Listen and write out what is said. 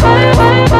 Bye.